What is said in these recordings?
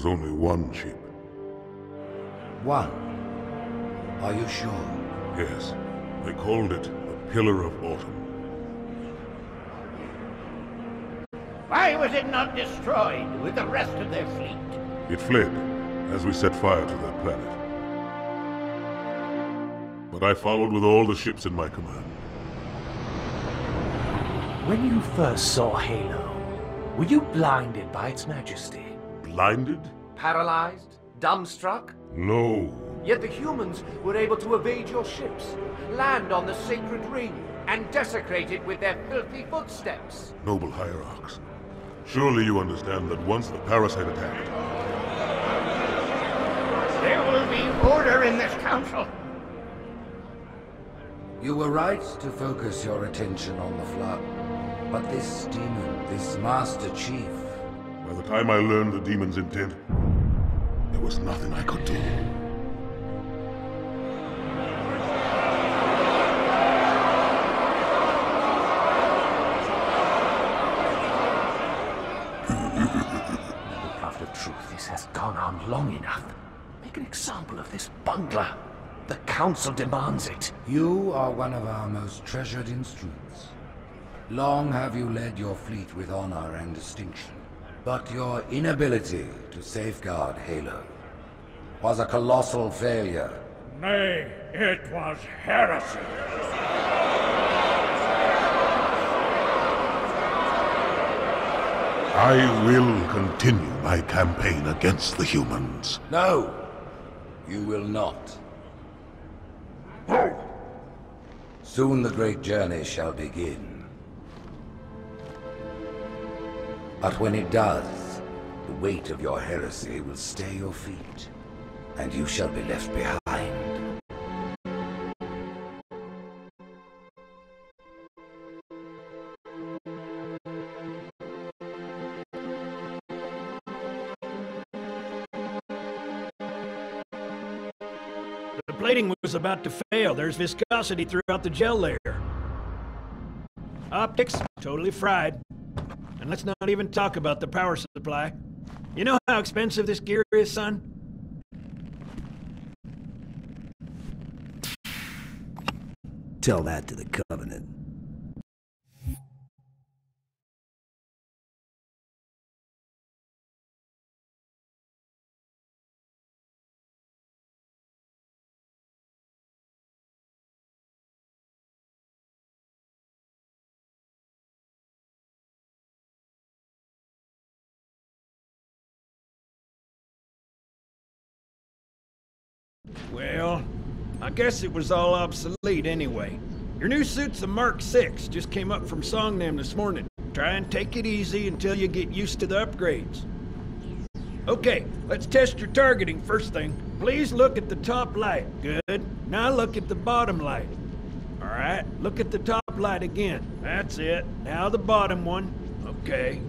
was only one ship. One? Are you sure? Yes. They called it the Pillar of Autumn. Why was it not destroyed with the rest of their fleet? It fled as we set fire to their planet. But I followed with all the ships in my command. When you first saw Halo, were you blinded by its majesty? Blinded? Paralyzed? Dumbstruck? No. Yet the humans were able to evade your ships, land on the sacred ring, and desecrate it with their filthy footsteps. Noble hierarchs. Surely you understand that once the parasite attacked, There will be order in this council. You were right to focus your attention on the Flood. But this demon, this Master Chief, by the time I learned the demon's intent, there was nothing I could do. Prophet of Truth, this has gone on long enough. Make an example of this bungler. The Council demands it. you are one of our most treasured instruments. Long have you led your fleet with honor and distinction. But your inability to safeguard Halo was a colossal failure. Nay, it was heresy. I will continue my campaign against the humans. No, you will not. Soon the great journey shall begin. But when it does, the weight of your heresy will stay your feet, and you shall be left behind. The plating was about to fail. There's viscosity throughout the gel layer. Optics, totally fried. And let's not even talk about the power supply. You know how expensive this gear is, son? Tell that to the Covenant. Well, I guess it was all obsolete anyway. Your new suit's the Mark 6, just came up from Songnam this morning. Try and take it easy until you get used to the upgrades. Okay, let's test your targeting first thing. Please look at the top light. Good. Now look at the bottom light. Alright, look at the top light again. That's it. Now the bottom one. Okay.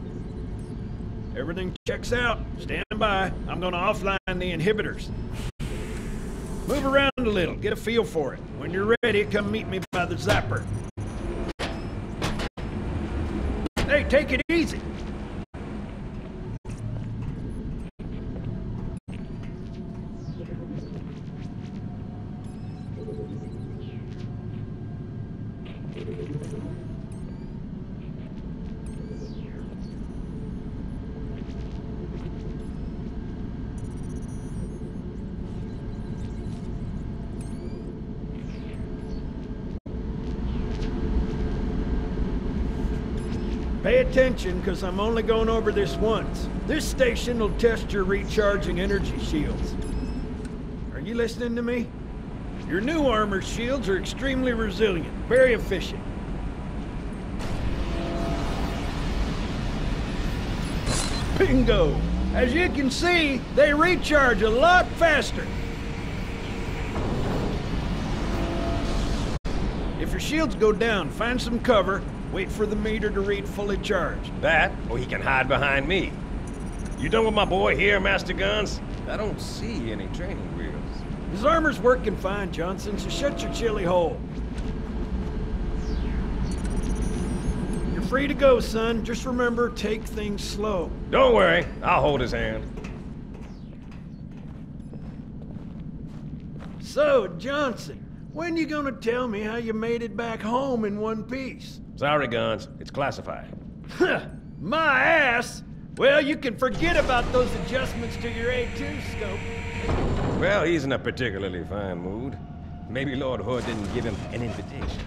Everything checks out. Stand by. I'm gonna offline the inhibitors. Move around a little, get a feel for it. When you're ready, come meet me by the zapper. Hey, take it easy. Attention, because I'm only going over this once. This station will test your recharging energy shields. Are you listening to me? Your new armor shields are extremely resilient, very efficient. Bingo! As you can see, they recharge a lot faster. If your shields go down, find some cover, Wait for the meter to read fully charged. That, or he can hide behind me. You done with my boy here, Master Guns? I don't see any training wheels. His armor's working fine, Johnson, so shut your chilly hole. You're free to go, son. Just remember, take things slow. Don't worry. I'll hold his hand. So, Johnson, when you gonna tell me how you made it back home in one piece? Sorry, Guns. It's classified. My ass! Well, you can forget about those adjustments to your A2 scope. Well, he's in a particularly fine mood. Maybe Lord Hood didn't give him an invitation.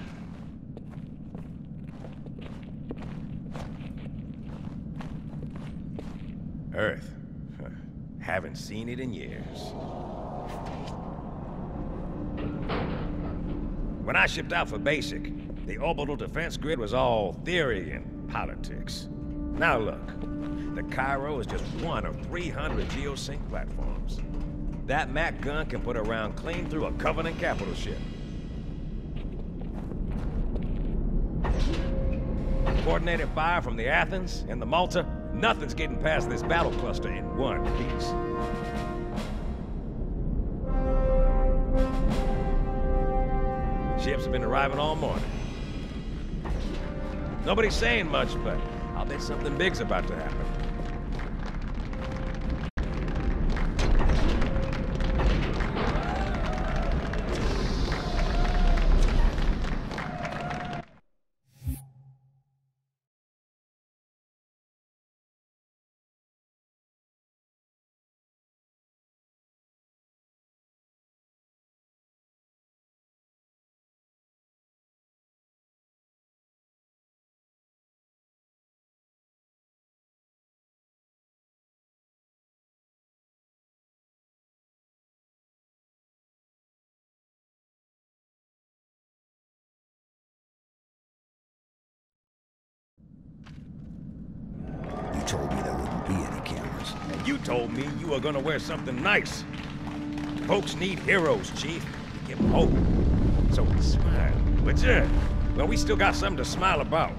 Earth. Huh. Haven't seen it in years. When I shipped out for basic, the orbital defense grid was all theory and politics. Now look, the Cairo is just one of 300 geosync platforms. That Mac gun can put a round clean through a Covenant capital ship. Coordinated fire from the Athens and the Malta, nothing's getting past this battle cluster in one piece. Ships have been arriving all morning. Nobody's saying much, but I'll bet something big's about to happen. Told me you were gonna wear something nice. Folks need heroes, Chief. Give them hope. So smile. But yeah, well, we still got something to smile about.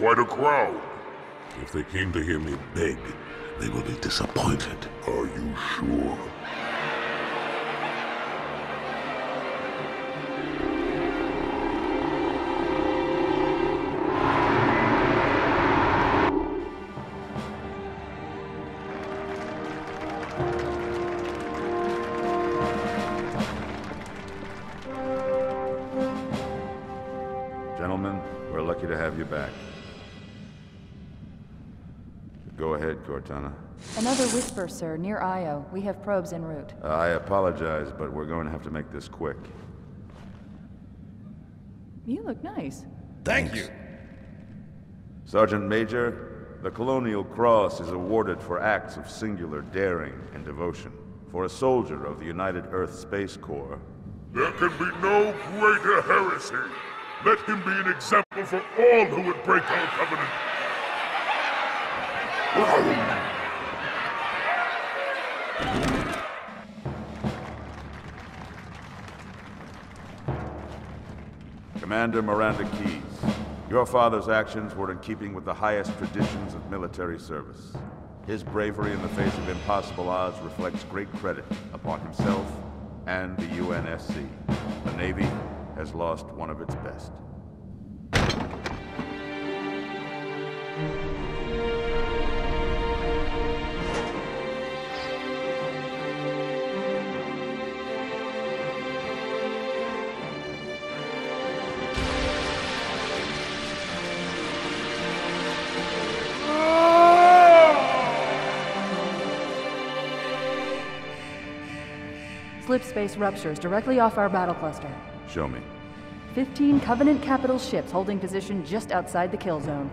Quite a crowd. If they came to hear me beg, they will be disappointed. Are you sure? Another sir, near Io. We have probes en route. Uh, I apologize, but we're going to have to make this quick. You look nice. Thank you. Sergeant Major, the Colonial Cross is awarded for acts of singular daring and devotion. For a soldier of the United Earth Space Corps, There can be no greater heresy. Let him be an example for all who would break our covenant. Commander Miranda Keyes, your father's actions were in keeping with the highest traditions of military service. His bravery in the face of impossible odds reflects great credit upon himself and the UNSC. The Navy has lost one of its best. Space ruptures directly off our battle cluster. Show me. 15 Covenant capital ships holding position just outside the kill zone.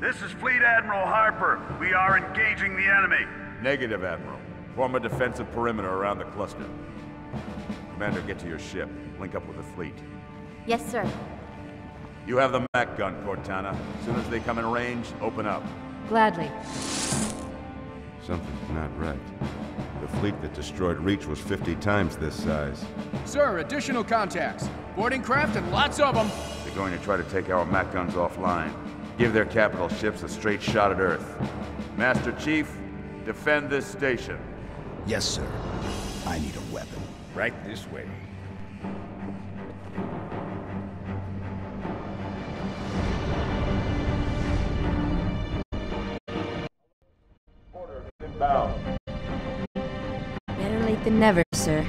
This is Fleet Admiral Harper. We are engaging the enemy. Negative, Admiral. Form a defensive perimeter around the cluster. Commander, get to your ship. Link up with the fleet. Yes, sir. You have the Mac gun, Cortana. As soon as they come in range, open up. Gladly. Something's not right. The fleet that destroyed Reach was 50 times this size. Sir, additional contacts. Boarding craft and lots of them. They're going to try to take our MAC guns offline. Give their capital ships a straight shot at Earth. Master Chief, defend this station. Yes, sir. I need a weapon. Right this way. Never, sir.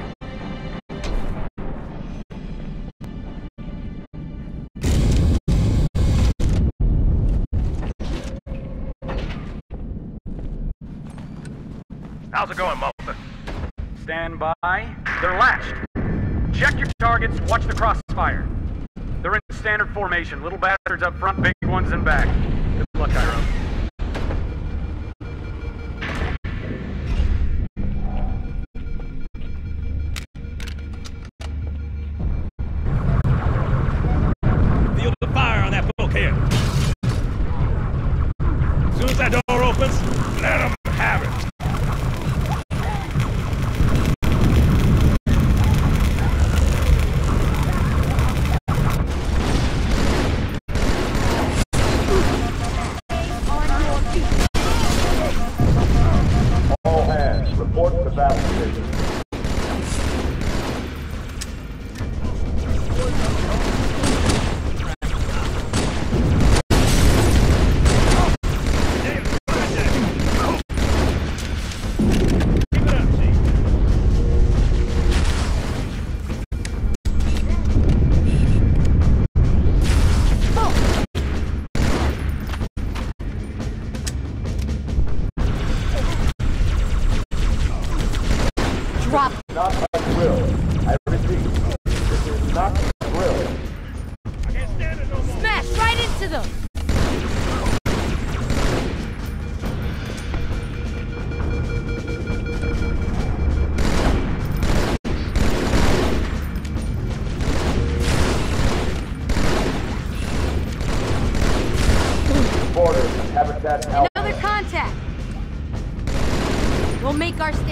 How's it going, Malta? Stand by. They're latched. Check your targets, watch the crossfire. They're in standard formation. Little bastards up front, big ones in back. Good luck, Cairo. The fire on that bulkhead. As soon as that door opens, let them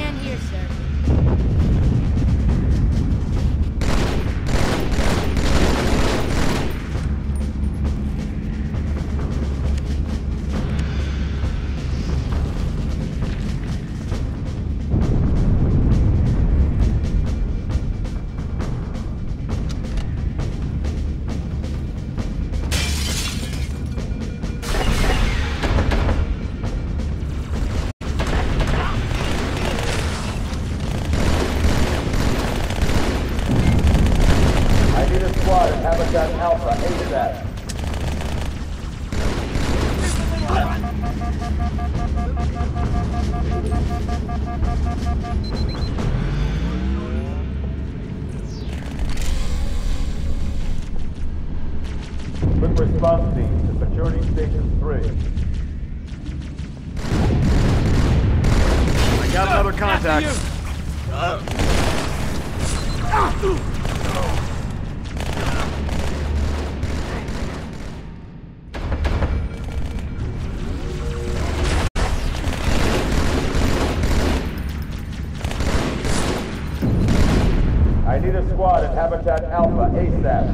stand here, sir.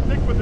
Stick with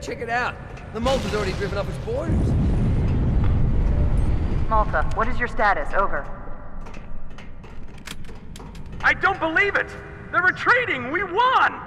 check it out. The Malta's already driven up its borders. Malta, what is your status? Over. I don't believe it! They're retreating! We won!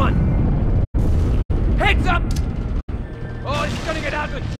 One. Heads up. Oh, it's gonna get ugly.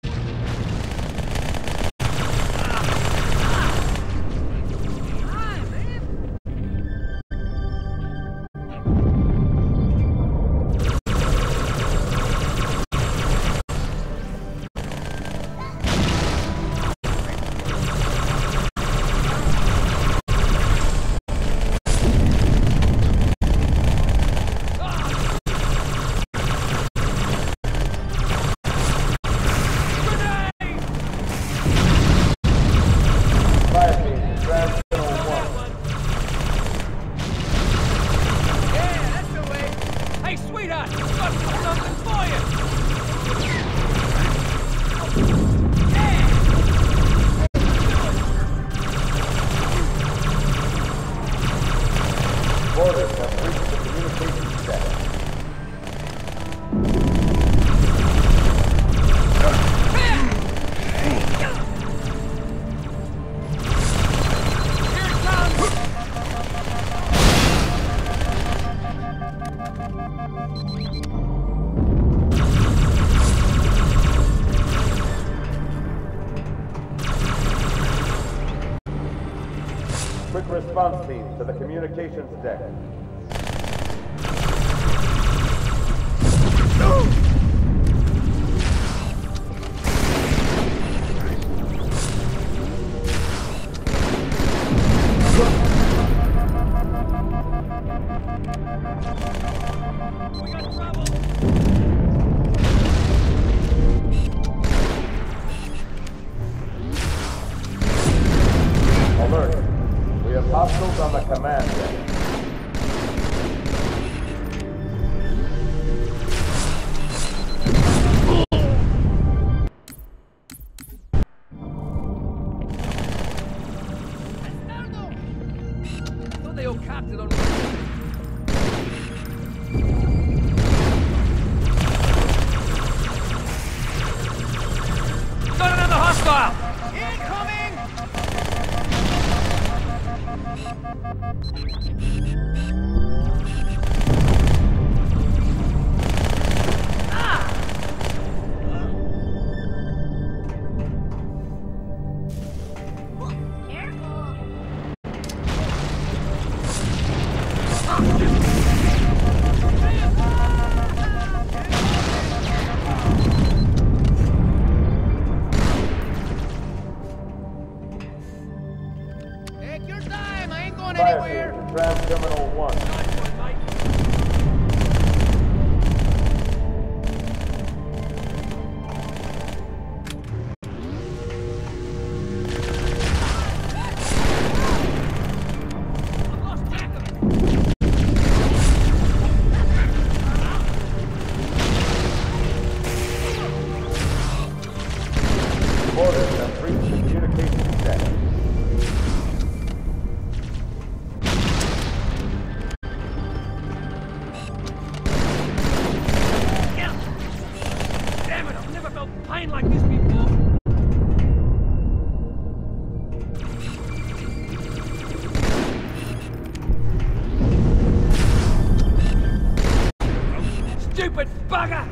Bugger!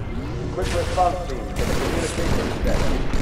Quick response team to the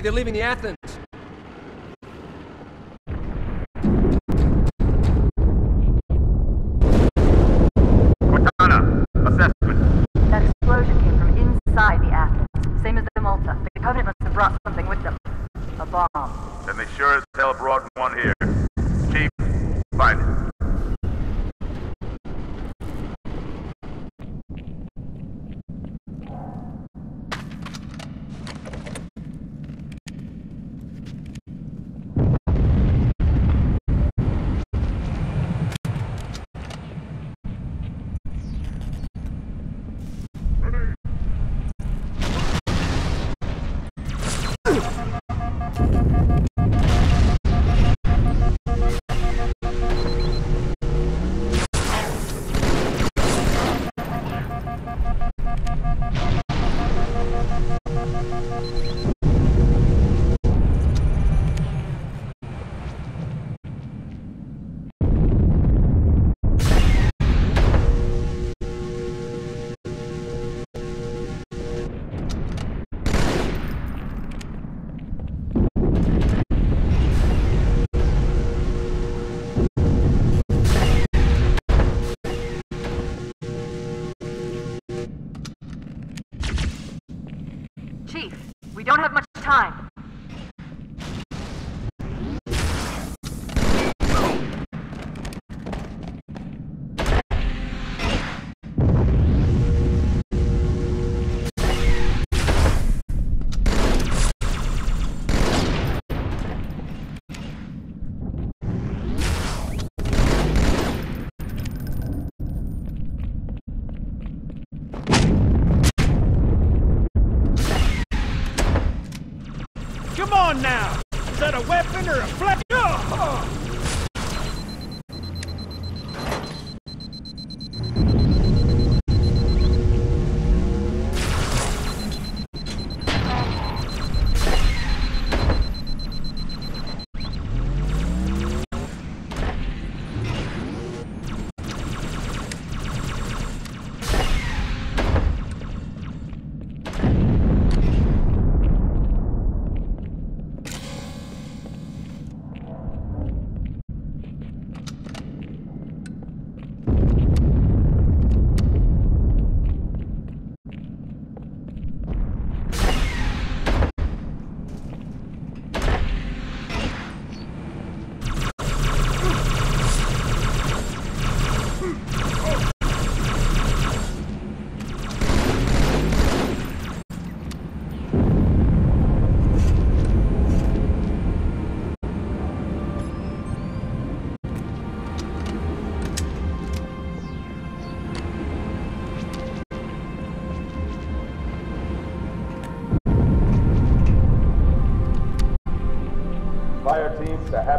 Hey, they're leaving the Athens. On now!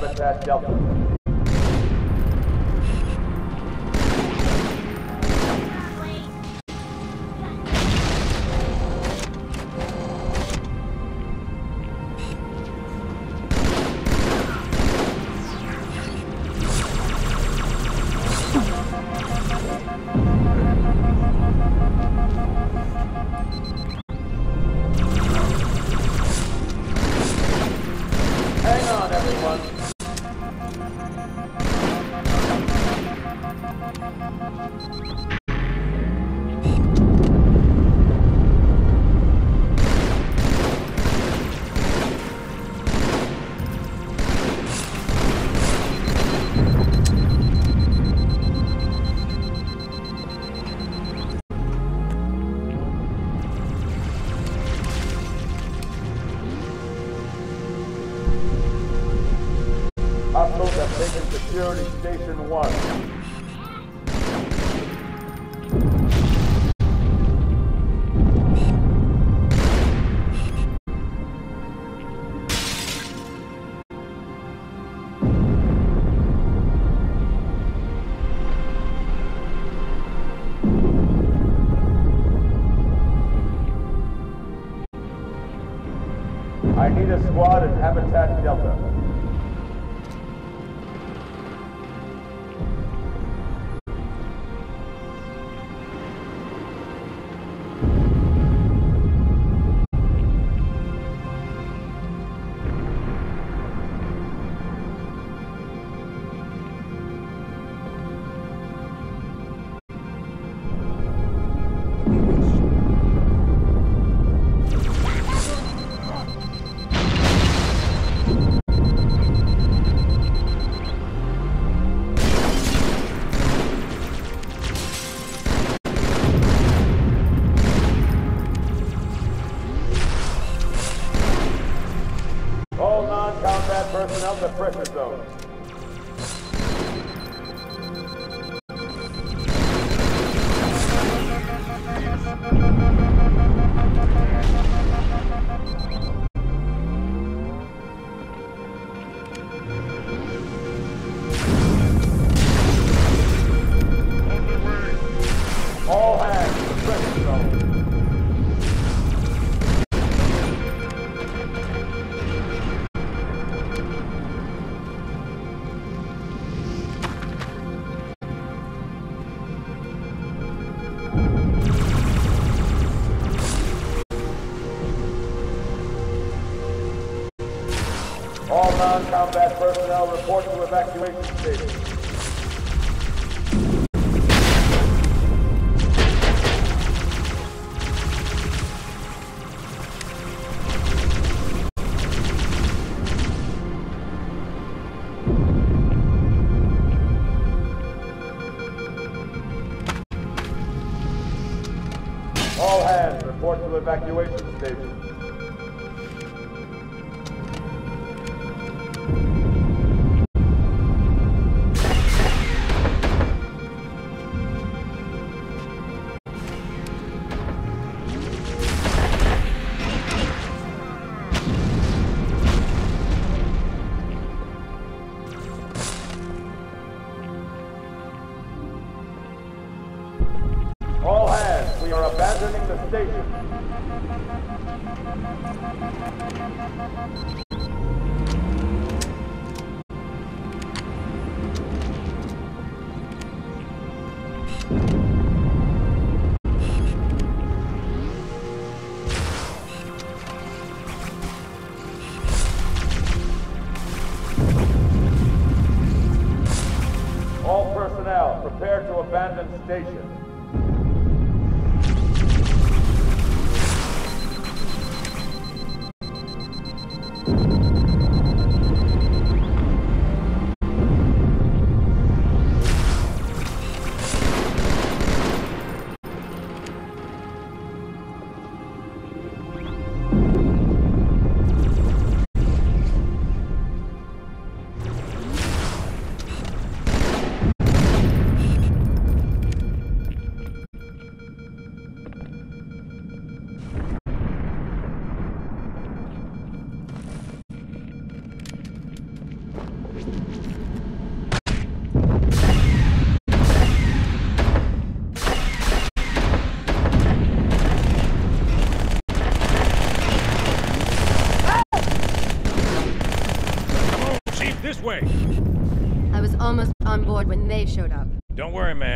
Habitat Delta. Now the pressure. Station. Showed up. Don't worry, ma'am.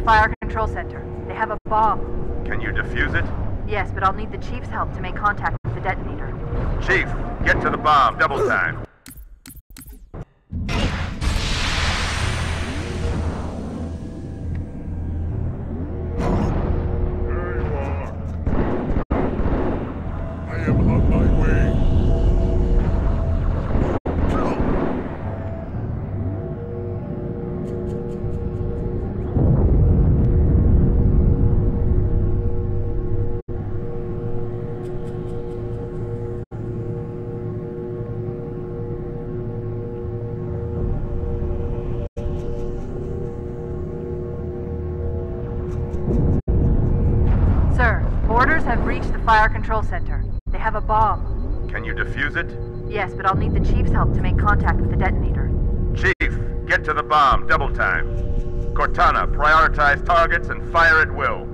The fire control center. They have a bomb. Can you defuse it? Yes, but I'll need the Chief's help to make contact with the detonator. Chief, get to the bomb, double time. Defuse it? Yes, but I'll need the Chief's help to make contact with the detonator. Chief, get to the bomb, double time. Cortana, prioritize targets and fire at will.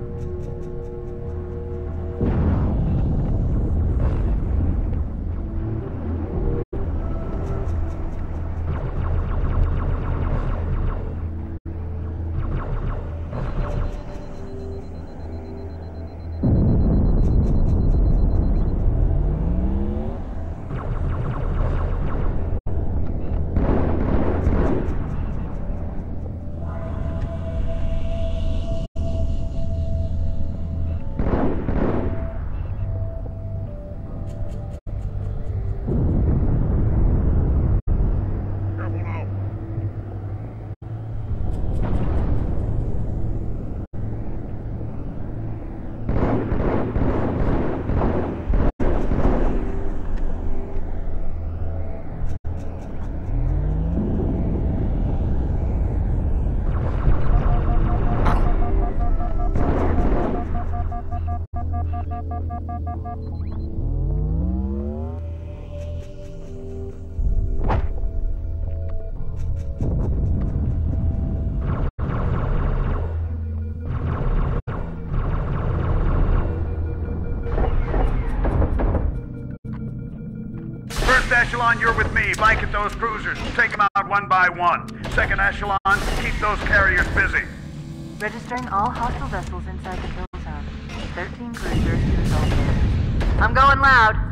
Echelon, you're with me. Blanket those cruisers. Take them out one by one. Second echelon, keep those carriers busy. Registering all hostile vessels inside the kill zone. 13 cruisers, 2 assault carriers. I'm going loud.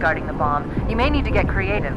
Guarding the bomb. You may need to get creative.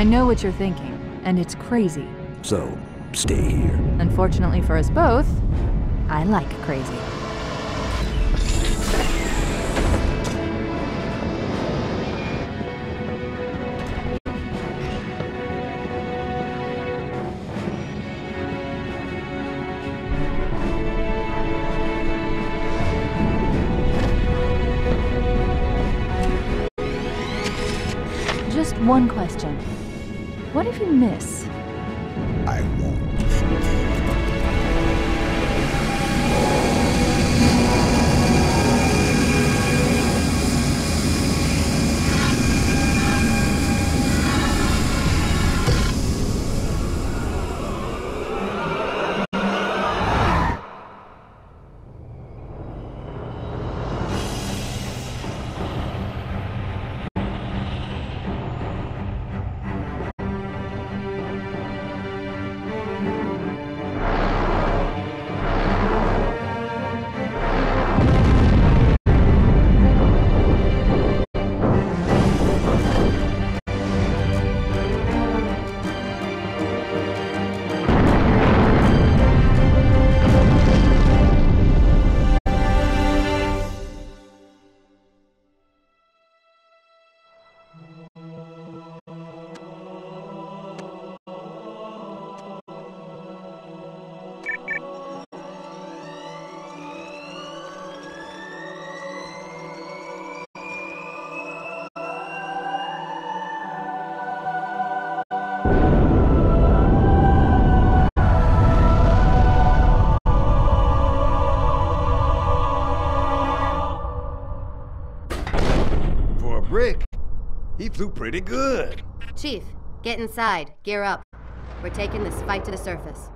I know what you're thinking, and it's crazy. So, stay here. Unfortunately for us both, I like crazy. Flew pretty good. Chief, get inside. Gear up. We're taking this fight to the surface.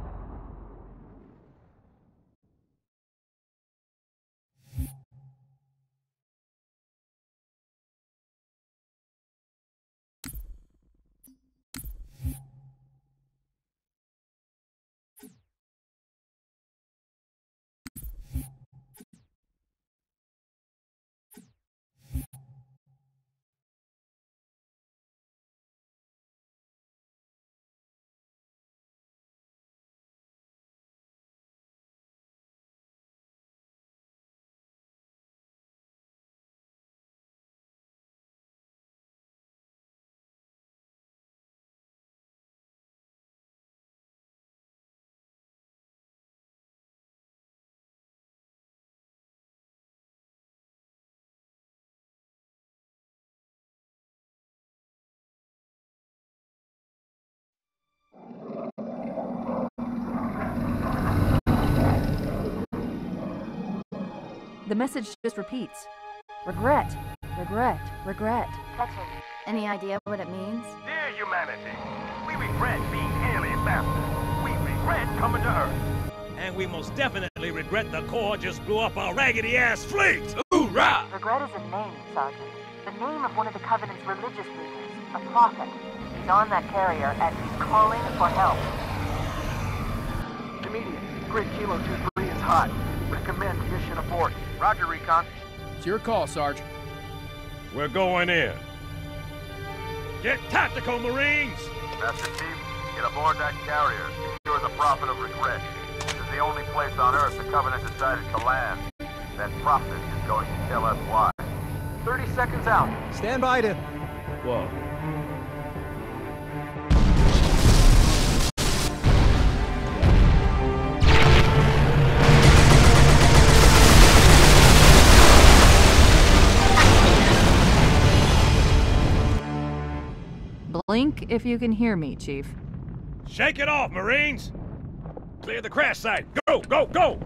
The message just repeats. Regret, regret, regret. Texas, any idea what it means? Dear humanity, we regret being alien masters. We regret coming to Earth. And we most definitely regret the Corps just blew up our raggedy ass fleet! Hoorah! Regret is a name, Sergeant. The name of one of the Covenant's religious leaders, a prophet. He's on that carrier and he's calling for help. Immediate. Grid Kilo 2-3 is hot. Recommend mission abort. Roger, Recon. It's your call, Sarge. We're going in. Get tactical, Marines! Master Chief, get aboard that carrier. Secure the Prophet of Regret. This is the only place on Earth the Covenant decided to land. That Prophet is going to tell us why. 30 seconds out. Stand by to... Whoa. Blink if you can hear me, Chief. Shake it off, Marines! Clear the crash site! Go, go, go!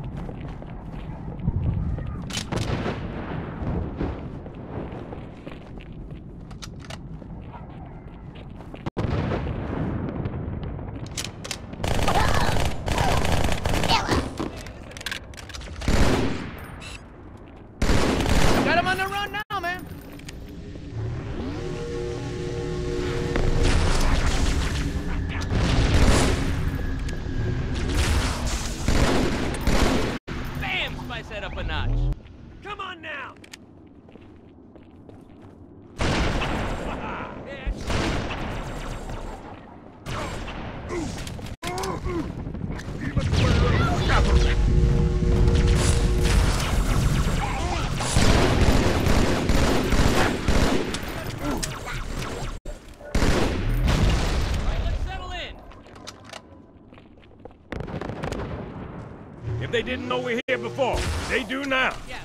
If they didn't know we're here before, they do now. yeah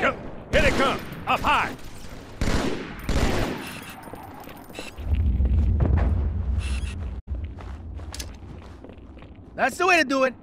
Yep, here they come, up high. That's the way to do it.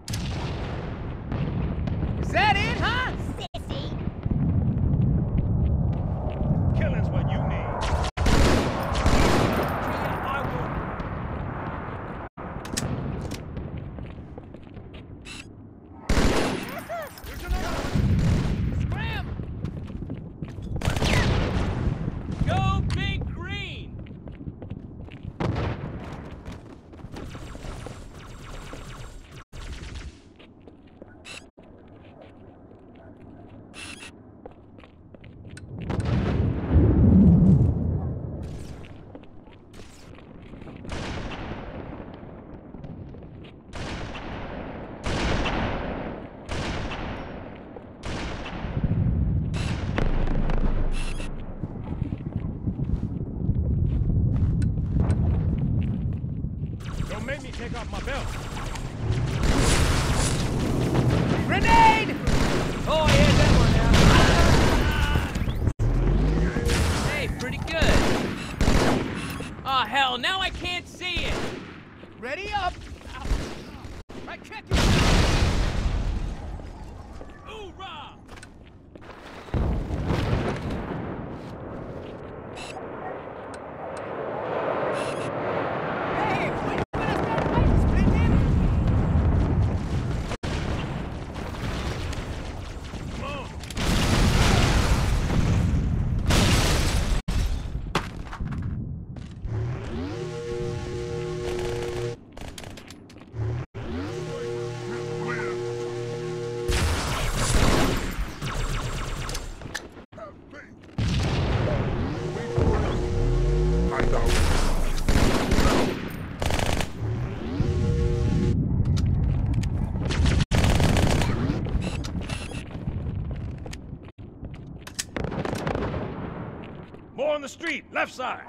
Left side.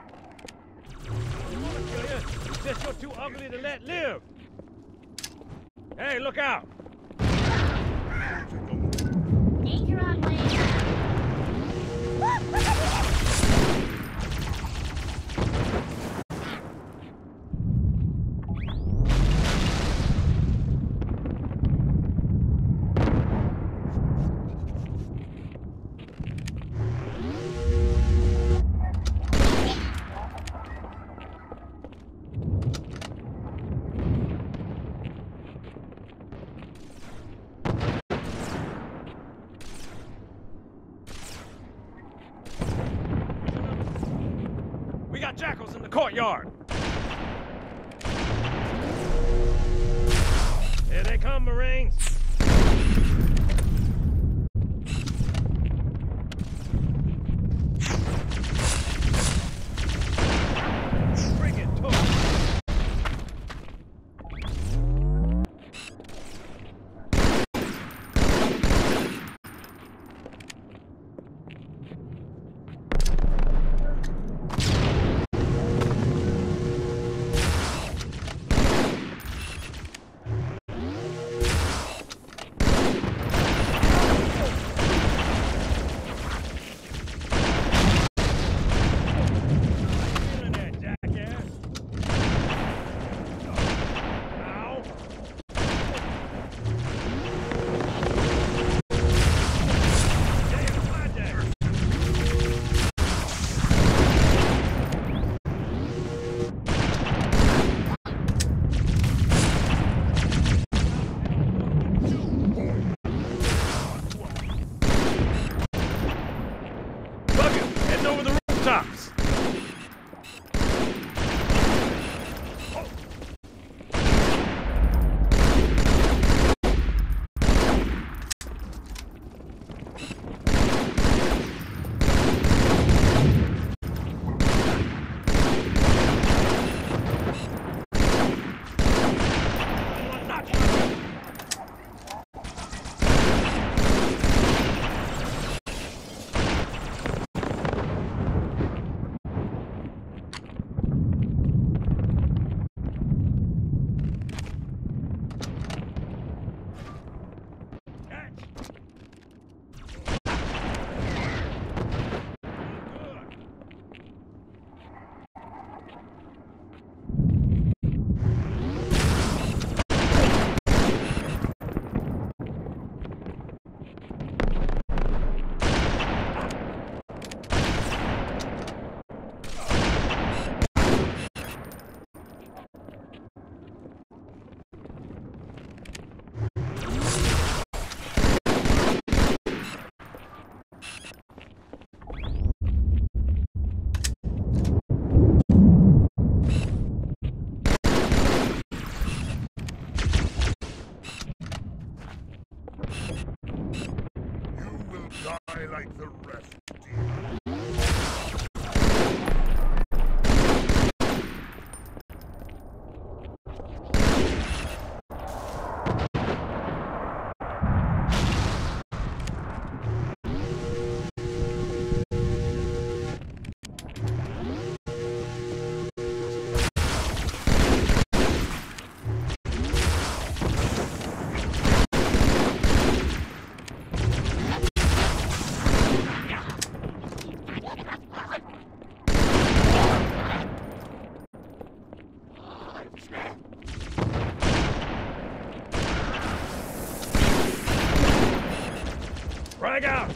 We wanna kill you. You're too ugly to let live. Hey, look out! Frag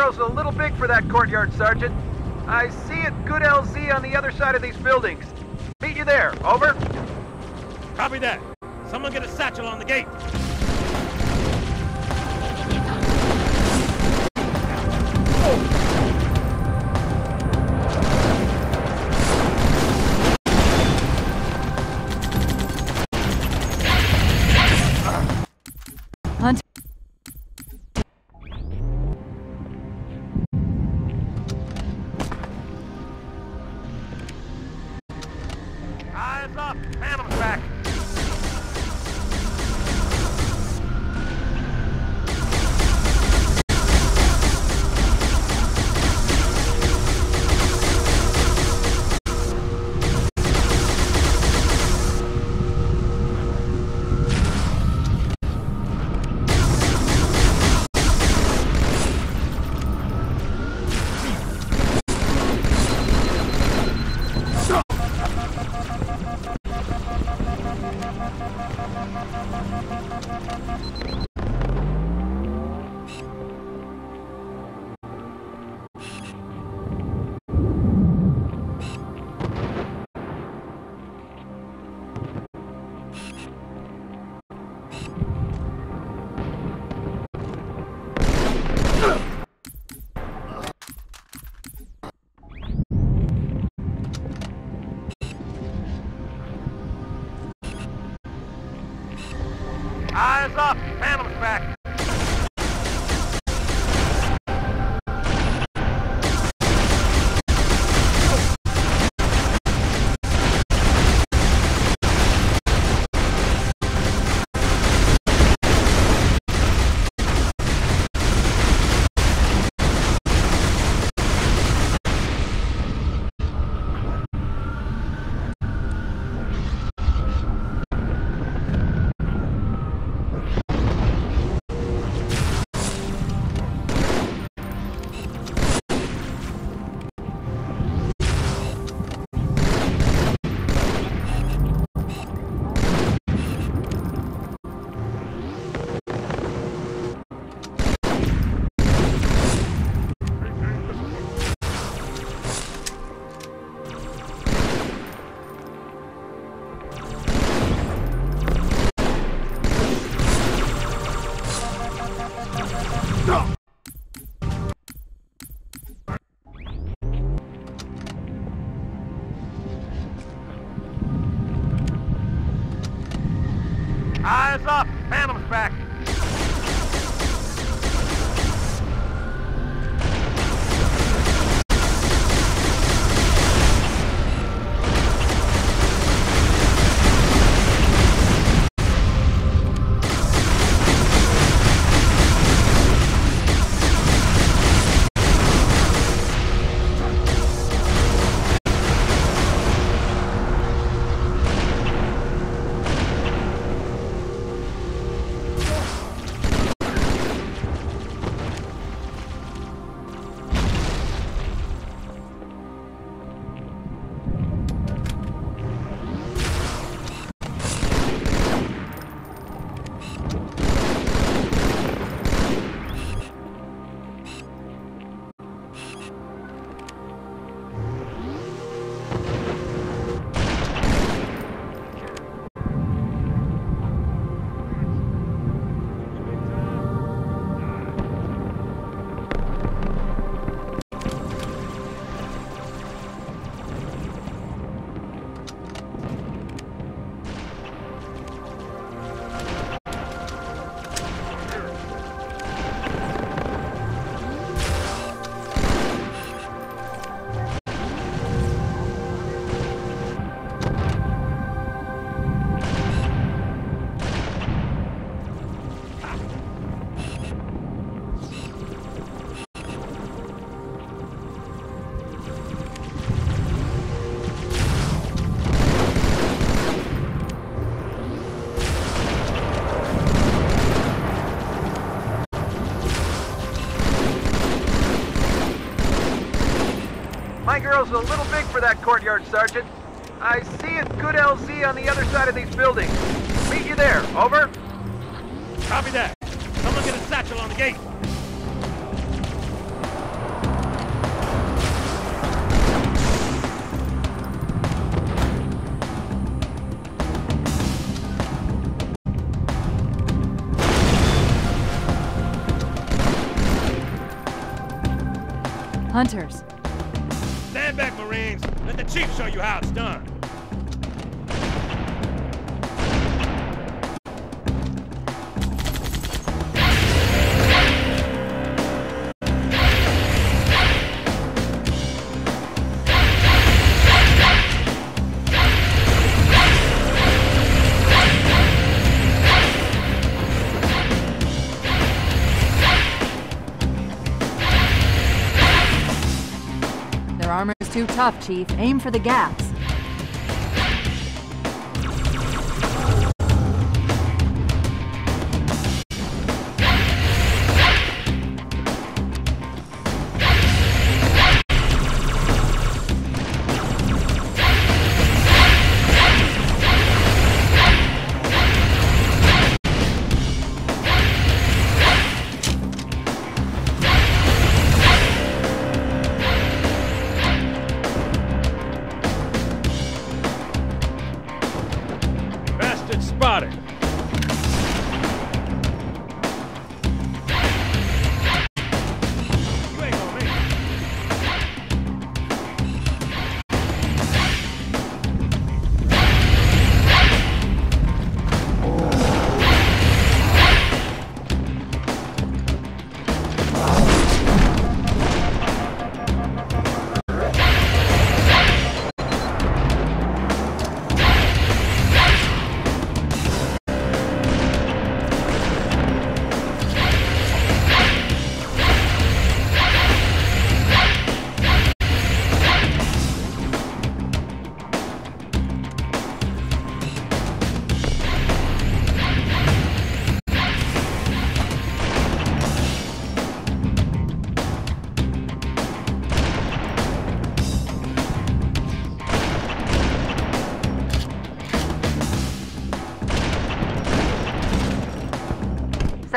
girl's a little big for that courtyard, Sergeant. I see it good LZ on the other side of these buildings. that courtyard, Sergeant. I see a good LZ on the other side of these buildings. Meet you there. Over. Copy that. Someone get a satchel on the gate. Hunters, Chief show you how it's done. Tough, Chief. Aim for the gaps.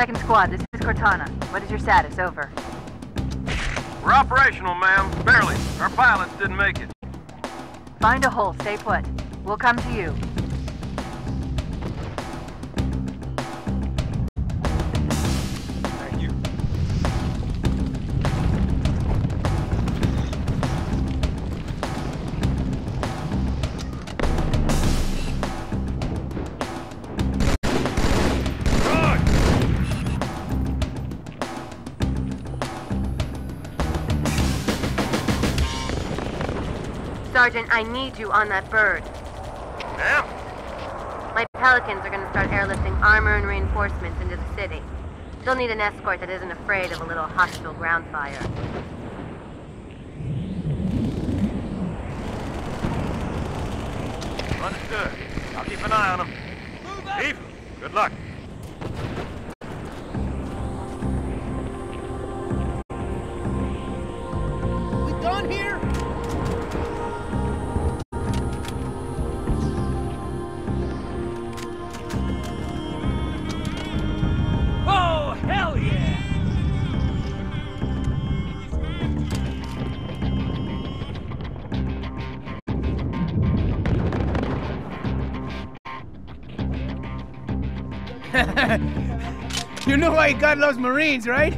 Second squad, this is Cortana. What is your status? Over. We're operational, ma'am. Barely. Our pilots didn't make it. Find a hole, stay put. We'll come to you. Sergeant, I need you on that bird. Ma'am? My Pelicans are gonna start airlifting armor and reinforcements into the city. They'll need an escort that isn't afraid of a little hostile ground fire. Understood. I'll keep an eye on them. God loves Marines, right?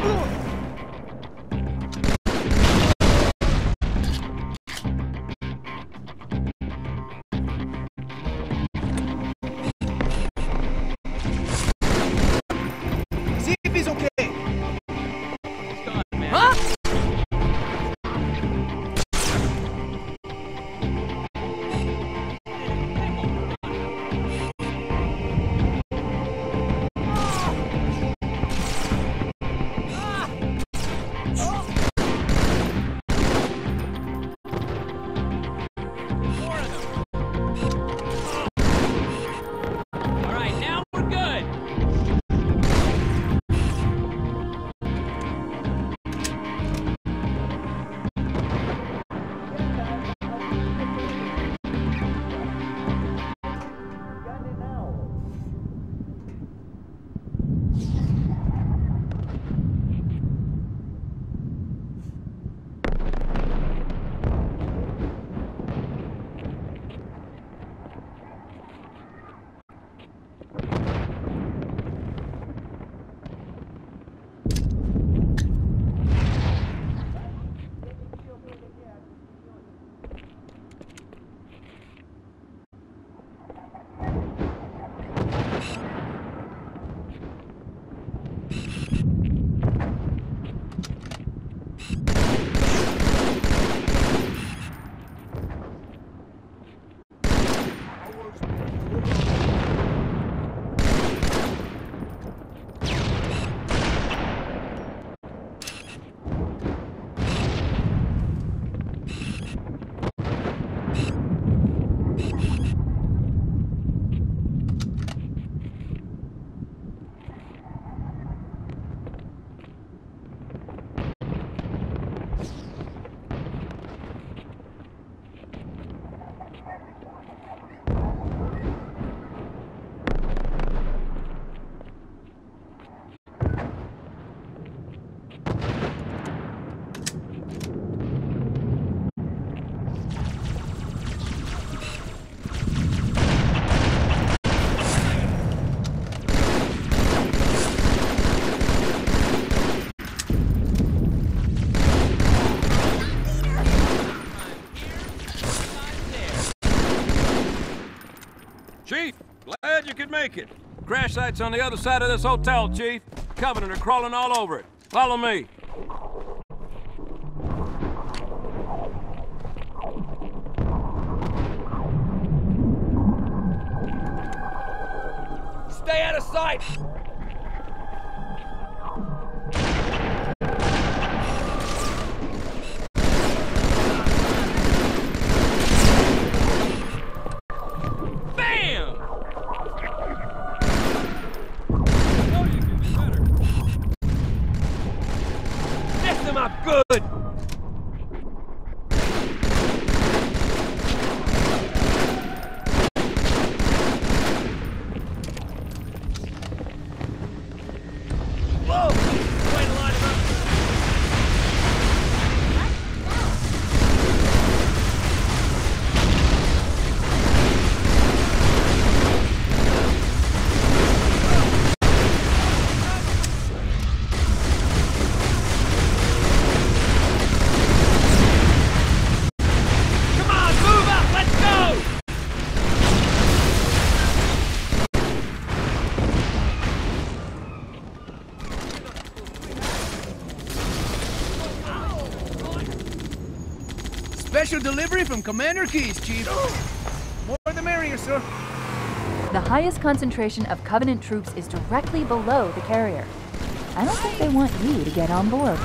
Ugh. Could make it. Crash site's on the other side of this hotel, Chief. Covenant are crawling all over it. Follow me. Stay out of sight! From Commander Keyes, Chief. More the merrier, sir. The highest concentration of Covenant troops is directly below the carrier. I don't think they want you to get on board.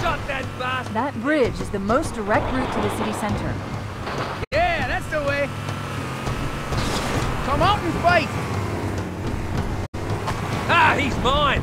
Shot that bastard! That bridge is the most direct route to the city center. Yeah, that's the way. Come out and fight. Ah, he's mine!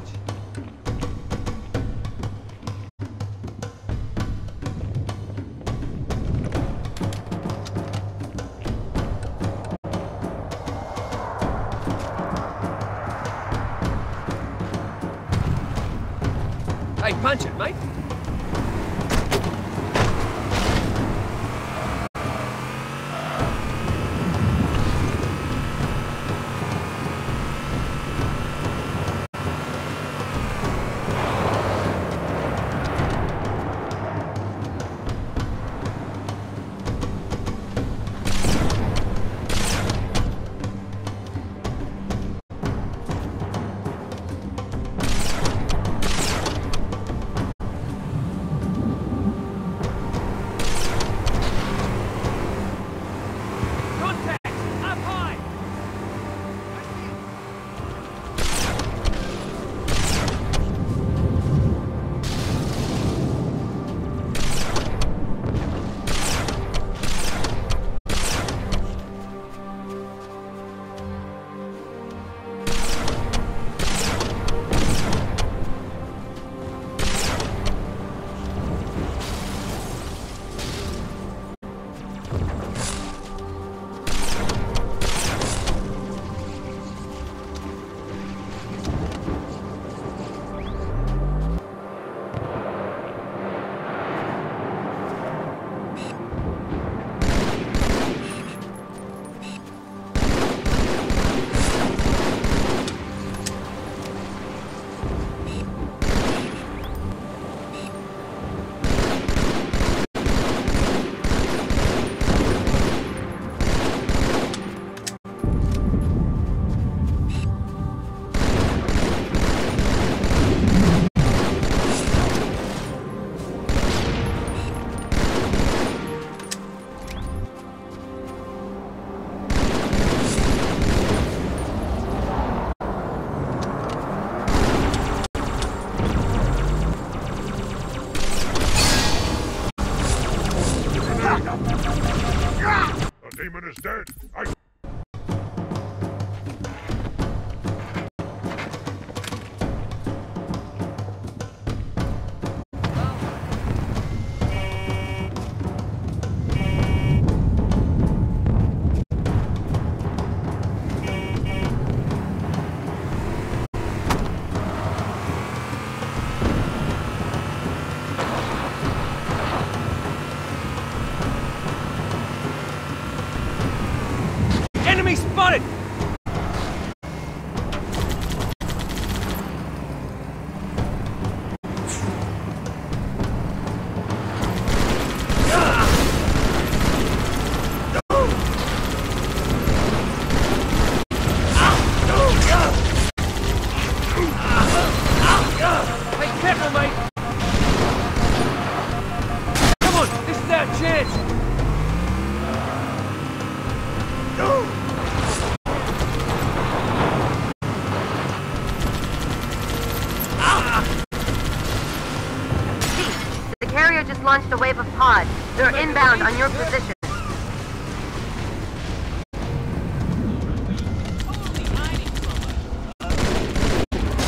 Inbound on your position.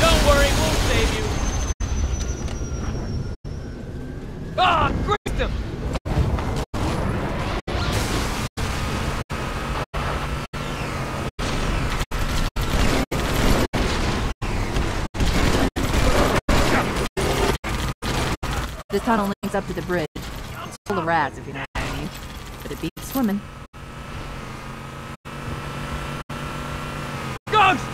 Don't worry, we'll save you. Ah, graced him! This tunnel links up to the bridge. It's full of rats, if you know what I mean. But it beats swimming. Ghost!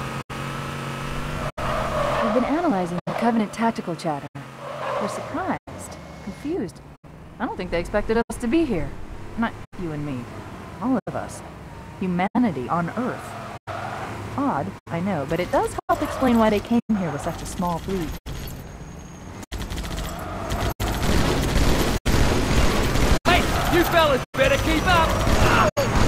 We've been analyzing the Covenant tactical chatter. We're surprised, confused. I don't think they expected us to be here. Not you and me. All of us. Humanity on Earth. Odd, I know, but it does help explain why they came here with such a small fleet. Hey, you fellas better keep up!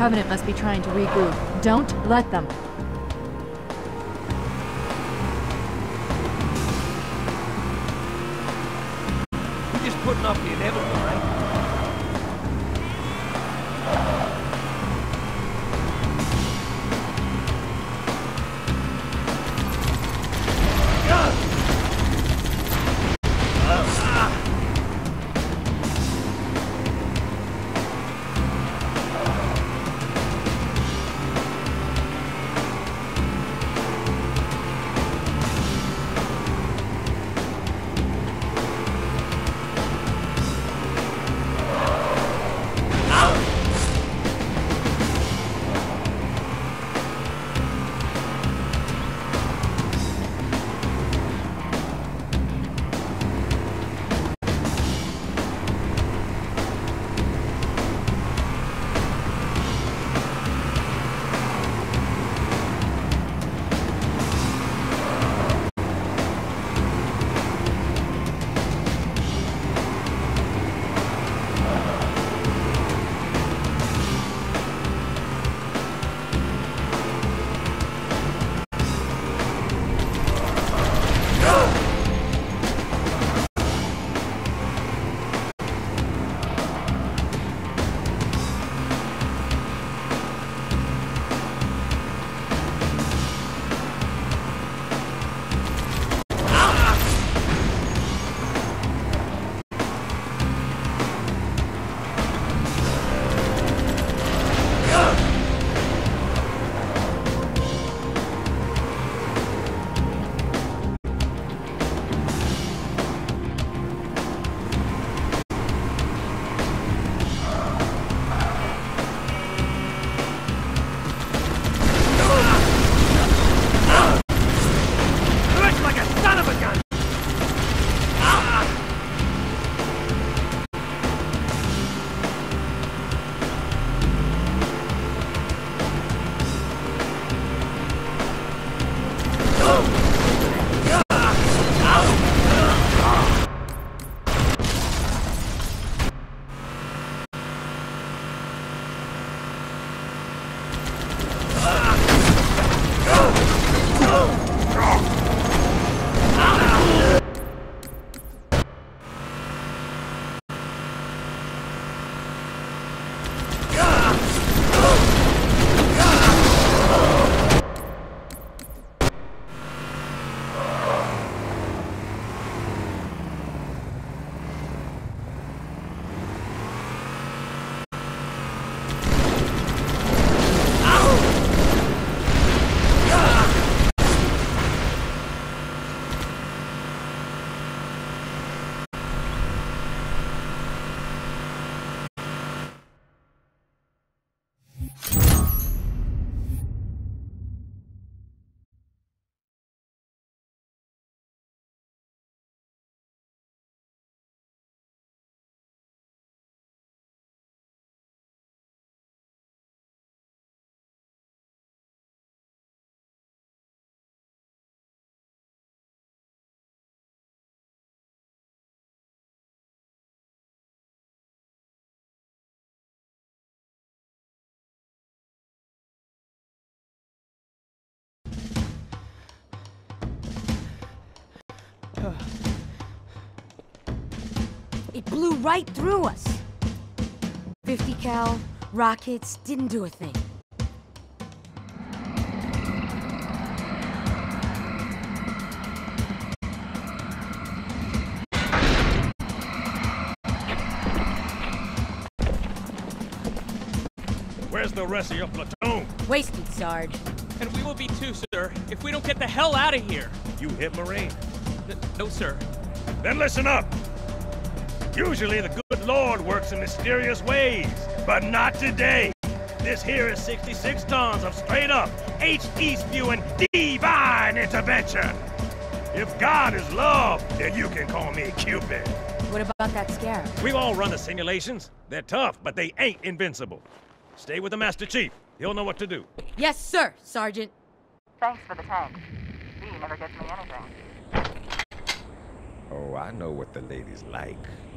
Covenant must be trying to regroup. Don't let them. It blew right through us. 50 cal, rockets, didn't do a thing. Where's the rest of your platoon? Wasted, Sarge. And we will be too, sir, if we don't get the hell out of here. You hit Marine? N no, sir. Then listen up. Usually the good Lord works in mysterious ways, but not today. This here is 66 tons of straight up, HE spewing divine intervention. If God is love, then you can call me Cupid. What about that scarab? We've all run the simulations. They're tough, but they ain't invincible. Stay with the Master Chief. He'll know what to do. Yes, sir, Sergeant. Thanks for the tank. V never gets me anything. Oh, I know what the ladies like.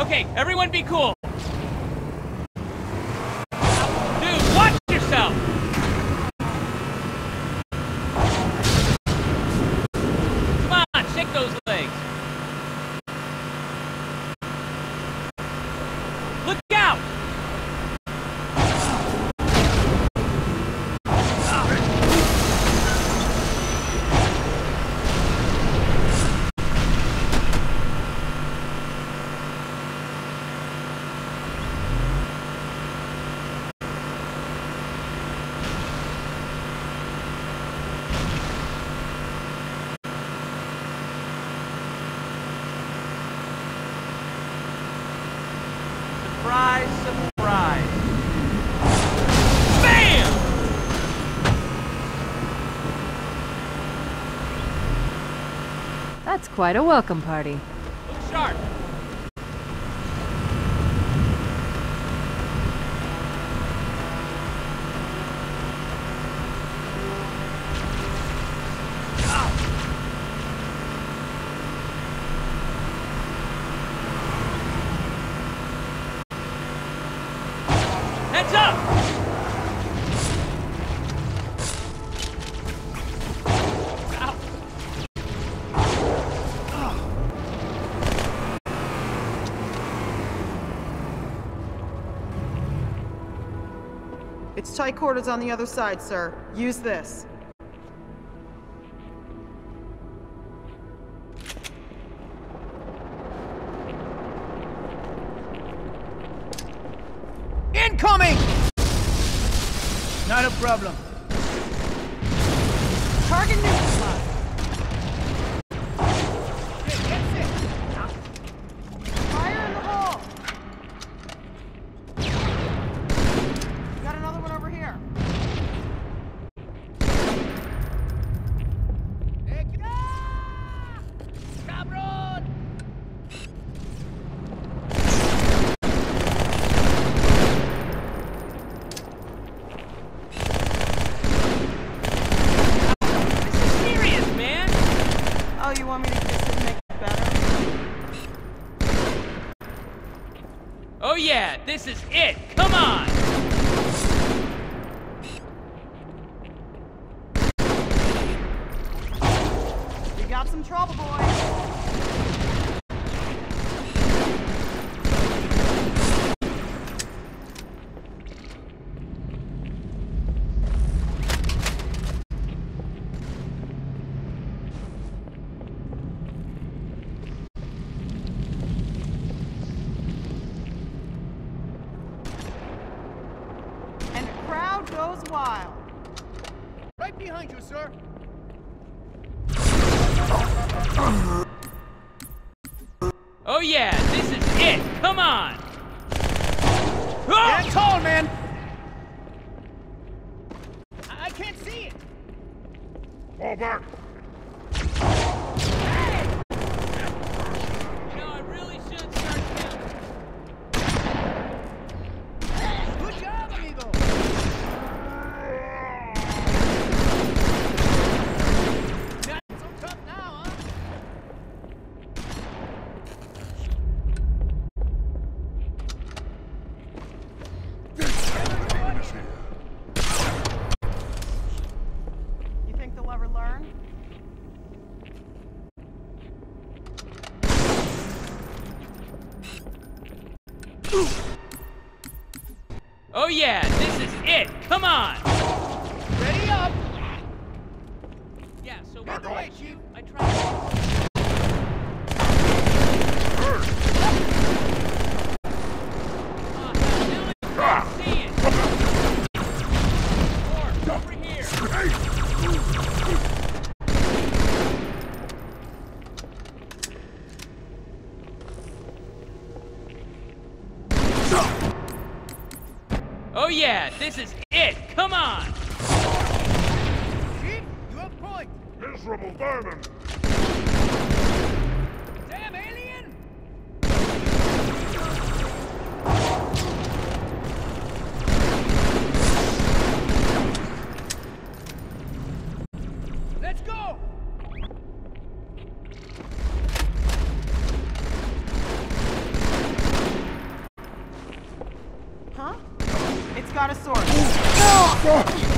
Okay, everyone be cool. Dude, watch yourself! Come on, shake those legs. Look out! Surprise, surprise. BAM! That's quite a welcome party. Look sharp. Heads up! It's tight quarters on the other side, sir. Use this. Incoming! Not a problem. Target neutralized. Okay, that's it. Fire in the hole. Got another one over here. Cabron! Serious, man! Oh, you want me to kiss it and make it better? Oh yeah, this is this is it. Come on. Chief, you have point. Miserable vermin! Damn alien! Let's go! Huh? It's got a sword.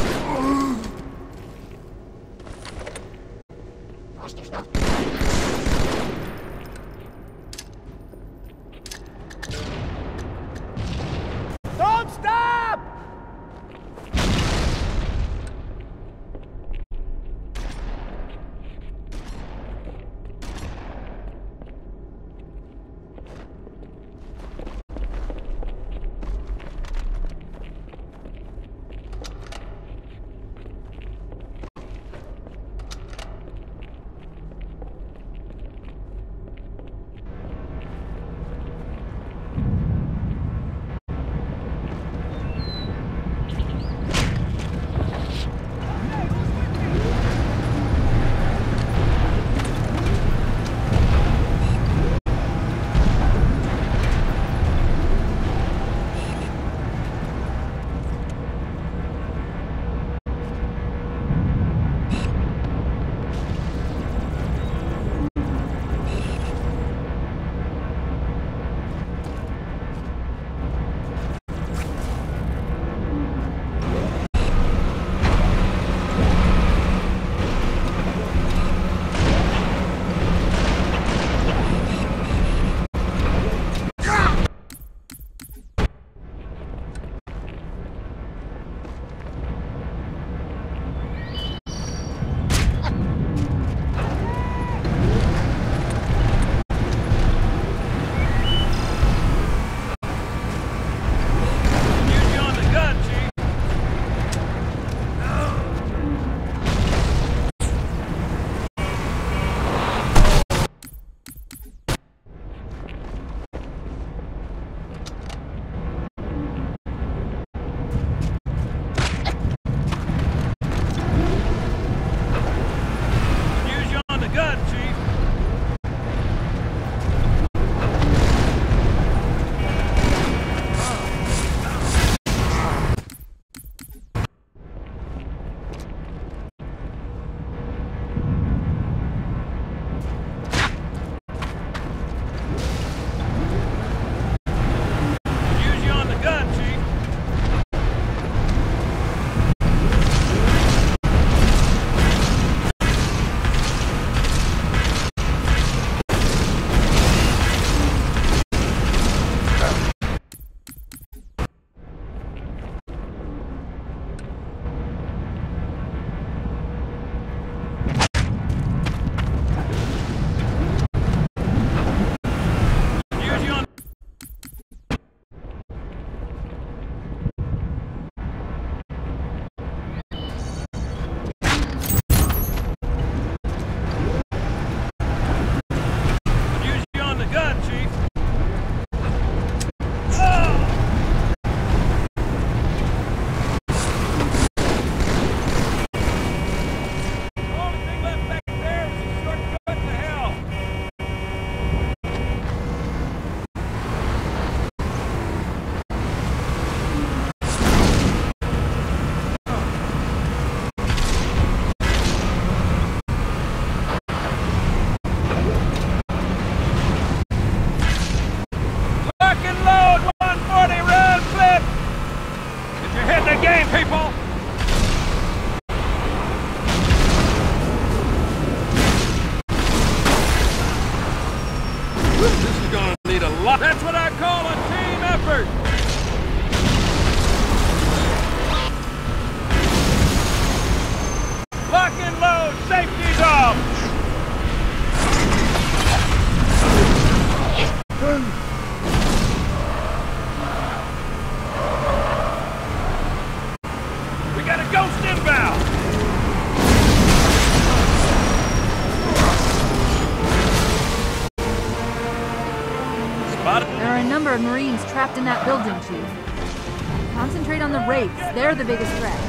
Number of Marines trapped in that building, Chief. Concentrate on the Wraiths. They're the biggest threat.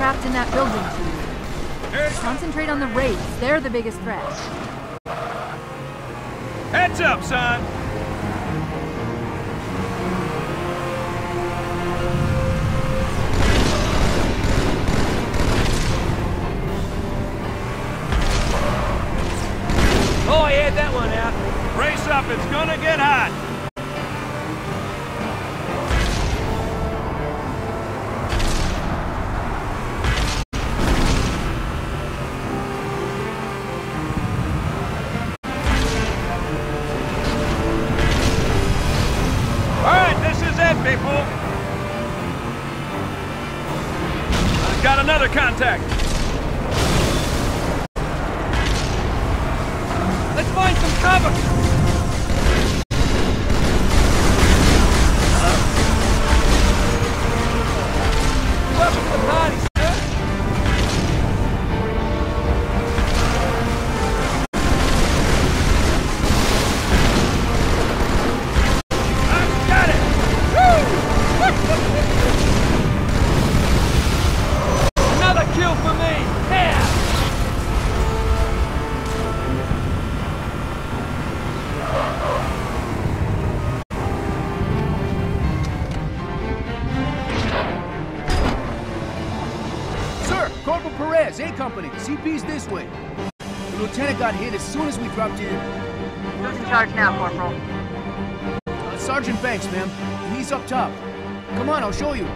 Trapped in that building. Concentrate on the Wraiths. They're the biggest threat. Heads up, son! Oh, I had that one out. Brace up, it's gonna get hot. This way. The lieutenant got hit as soon as we dropped in. Who's in charge now, Corporal? Uh, Sergeant Banks, ma'am. He's up top. Come on, I'll show you.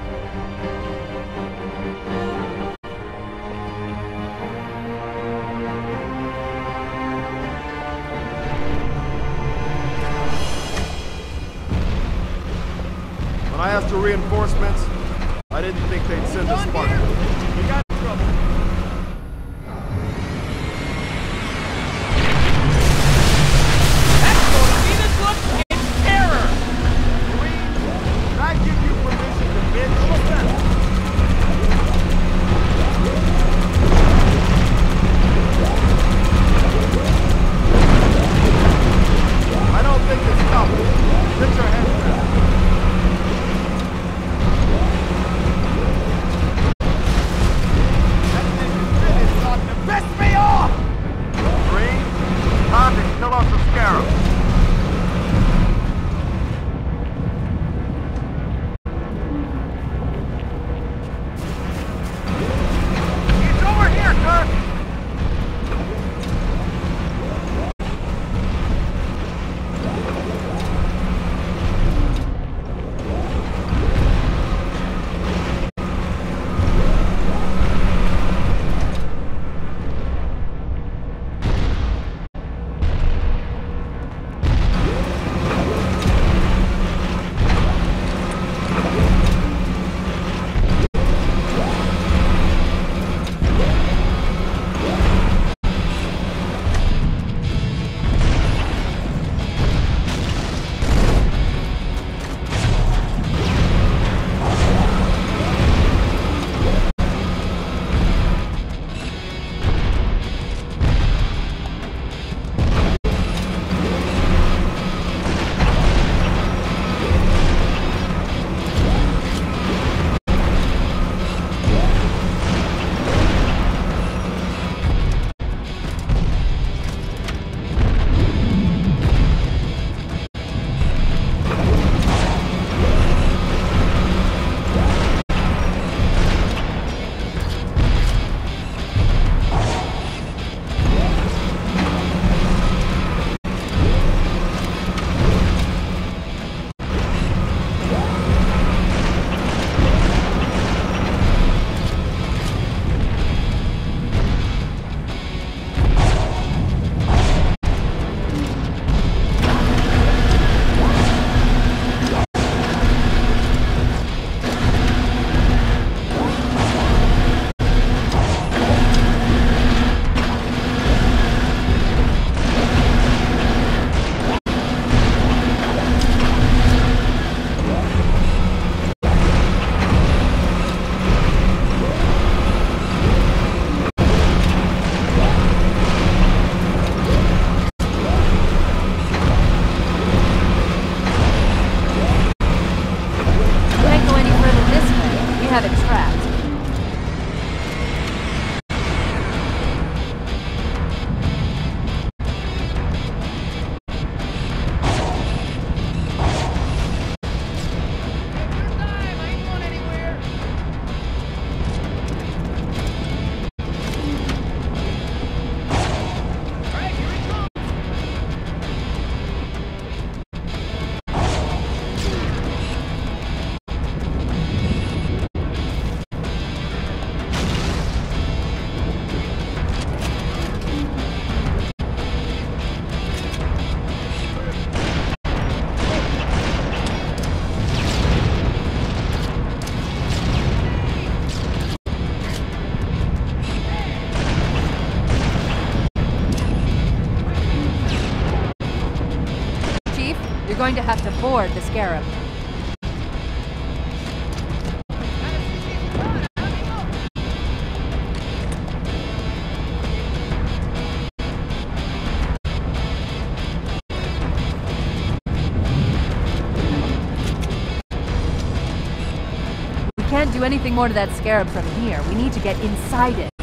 Going to have to board the Scarab. We can't do anything more to that Scarab from here. We need to get inside it.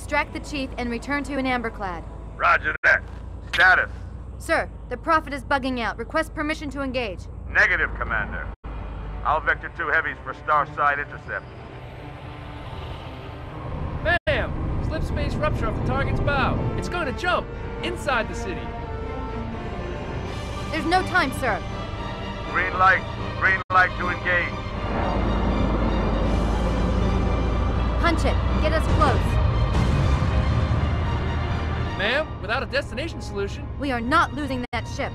Extract the chief and return to In Amber Clad. Roger that. Status. Sir, the Prophet is bugging out. Request permission to engage. Negative, Commander. I'll vector two heavies for star side intercept. Bam! Slip space rupture off the target's bow. It's going to jump inside the city. There's no time, sir. Green light. Green light to engage. Punch it. Get us close. Ma'am, without a destination solution, We are not losing that ship.